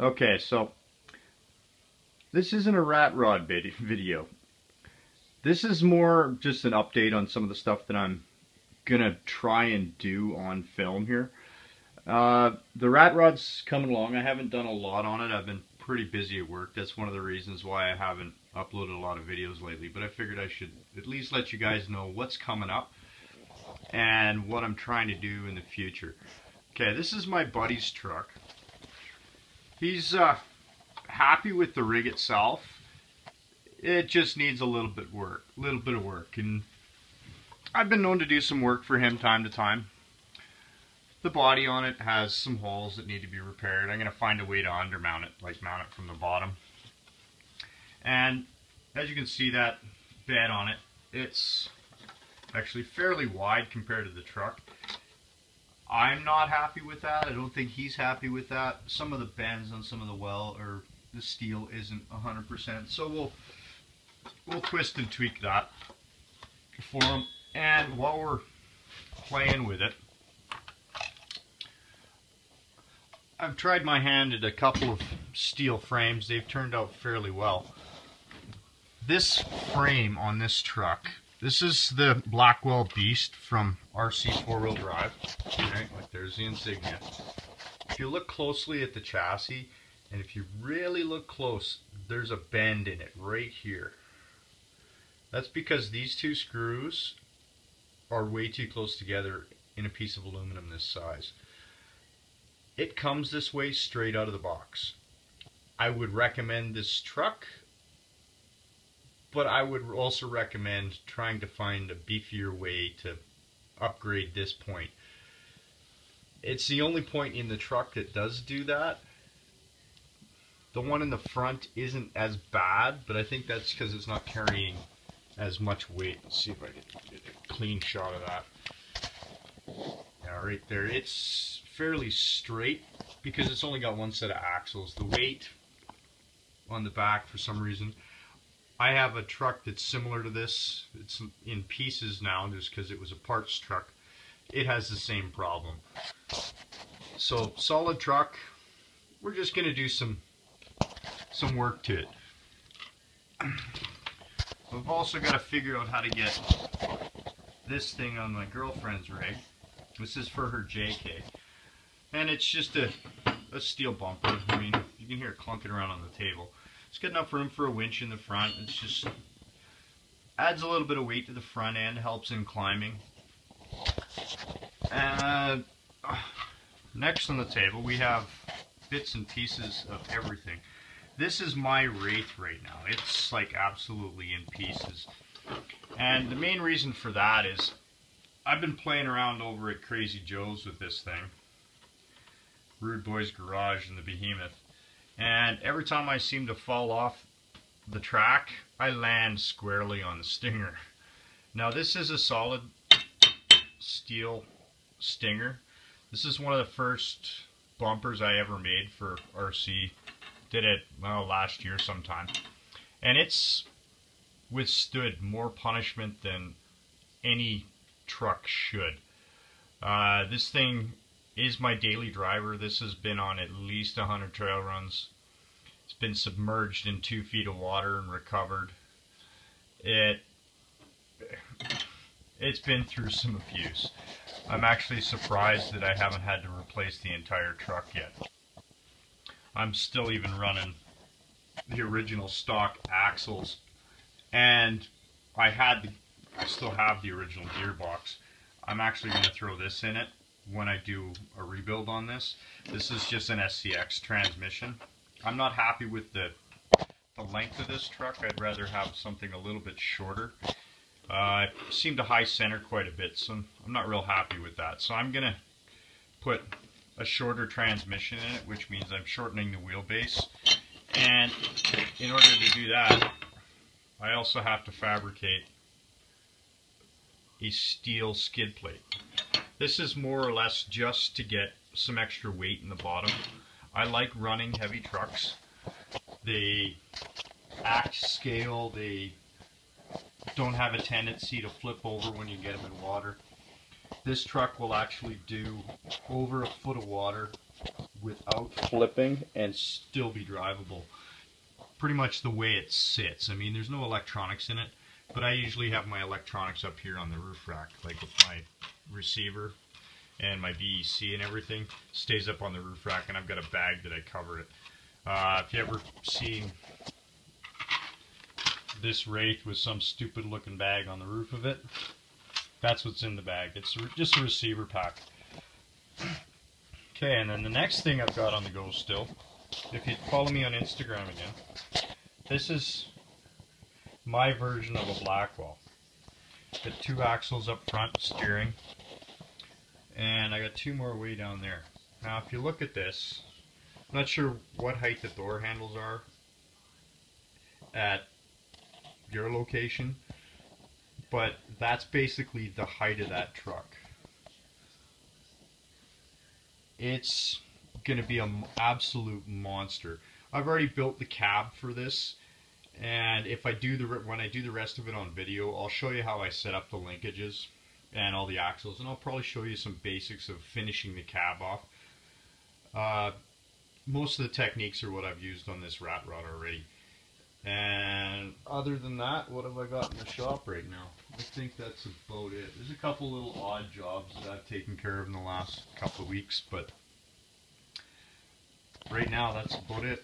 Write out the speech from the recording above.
Okay, so this isn't a rat rod vid video. This is more just an update on some of the stuff that I'm gonna try and do on film here. Uh, the rat rod's coming along. I haven't done a lot on it. I've been pretty busy at work. That's one of the reasons why I haven't uploaded a lot of videos lately. But I figured I should at least let you guys know what's coming up and what I'm trying to do in the future. Okay, this is my buddy's truck. He's uh, happy with the rig itself. It just needs a little bit work, a little bit of work, and I've been known to do some work for him time to time. The body on it has some holes that need to be repaired. I'm going to find a way to undermount it, like mount it from the bottom. And as you can see that bed on it, it's actually fairly wide compared to the truck. I'm not happy with that. I don't think he's happy with that. Some of the bends on some of the well or the steel isn't 100%. So we'll we'll twist and tweak that for him. And while we're playing with it, I've tried my hand at a couple of steel frames. They've turned out fairly well. This frame on this truck this is the Blackwell Beast from RC four-wheel drive. Right, like there's the insignia. If you look closely at the chassis, and if you really look close, there's a bend in it right here. That's because these two screws are way too close together in a piece of aluminum this size. It comes this way straight out of the box. I would recommend this truck but I would also recommend trying to find a beefier way to upgrade this point. It's the only point in the truck that does do that. The one in the front isn't as bad, but I think that's because it's not carrying as much weight. Let's see if I can get a clean shot of that. Yeah, right there. It's fairly straight because it's only got one set of axles. The weight on the back, for some reason, I have a truck that's similar to this. It's in pieces now just because it was a parts truck. It has the same problem. So solid truck. We're just going to do some some work to it. I've also got to figure out how to get this thing on my girlfriend's rig. This is for her JK. And it's just a, a steel bumper. I mean, you can hear it clunking around on the table. It's got enough room for a winch in the front. It's just adds a little bit of weight to the front end, helps in climbing. And uh, next on the table we have bits and pieces of everything. This is my Wraith right now. It's like absolutely in pieces. And the main reason for that is I've been playing around over at Crazy Joe's with this thing. Rude Boys Garage and the Behemoth. And every time I seem to fall off the track, I land squarely on the stinger. Now this is a solid steel stinger. This is one of the first bumpers I ever made for RC. Did it, well, last year sometime. And it's withstood more punishment than any truck should. Uh, this thing is my daily driver. This has been on at least 100 trail runs. It's been submerged in two feet of water and recovered. It, it's been through some abuse. I'm actually surprised that I haven't had to replace the entire truck yet. I'm still even running the original stock axles and I had the, I still have the original gearbox. I'm actually going to throw this in it when I do a rebuild on this. This is just an SCX transmission. I'm not happy with the, the length of this truck. I'd rather have something a little bit shorter. Uh, I seem to high center quite a bit, so I'm not real happy with that. So I'm going to put a shorter transmission in it, which means I'm shortening the wheelbase. And in order to do that, I also have to fabricate a steel skid plate. This is more or less just to get some extra weight in the bottom. I like running heavy trucks. They act scale, they don't have a tendency to flip over when you get them in water. This truck will actually do over a foot of water without flipping and still be drivable. Pretty much the way it sits. I mean, there's no electronics in it, but I usually have my electronics up here on the roof rack, like with my receiver and my BEC and everything stays up on the roof rack, and I've got a bag that I cover it. Uh, if you ever seen this Wraith with some stupid looking bag on the roof of it, that's what's in the bag. It's just a receiver pack. Okay, and then the next thing I've got on the go still, if you follow me on Instagram again, this is my version of a Blackwell. Got two axles up front, steering, and I got two more way down there. Now if you look at this, I'm not sure what height the door handles are at your location, but that's basically the height of that truck. It's going to be an absolute monster. I've already built the cab for this, and if I do the when I do the rest of it on video, I'll show you how I set up the linkages and all the axles, and I'll probably show you some basics of finishing the cab off. Uh, most of the techniques are what I've used on this rat rod already. And other than that, what have I got in the shop right now? I think that's about it. There's a couple little odd jobs that I've taken care of in the last couple of weeks, but right now that's about it.